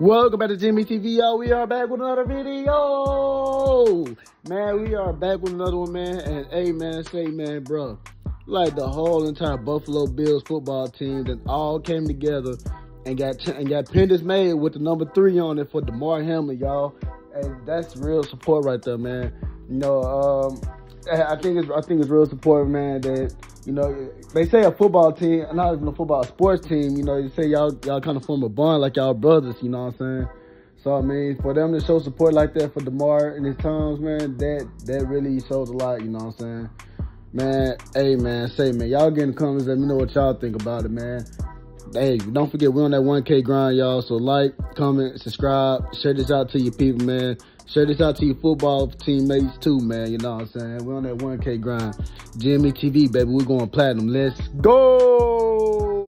Welcome back to Jimmy TV, y'all. We are back with another video. Man, we are back with another one, man. And hey, man, say, man, bro, like the whole entire Buffalo Bills football team that all came together and got and got pins made with the number three on it for Damar Hamlin, y'all. And that's real support right there, man. You know, um, I think it's I think it's real support, man. That you know they say a football team, not even a football sports team. You know, they say y'all y'all kind of form a bond like y'all brothers. You know what I'm saying? So I mean, for them to show support like that for Damar and his times, man, that that really shows a lot. You know what I'm saying? Man, hey man, say man, y'all get in the comments. Let me know what y'all think about it, man. Hey, don't forget we're on that 1K grind, y'all. So like, comment, subscribe, share this out to your people, man. Share this out to your football teammates too, man. You know what I'm saying? We're on that 1K grind. Jimmy TV, baby. We're going platinum. Let's go!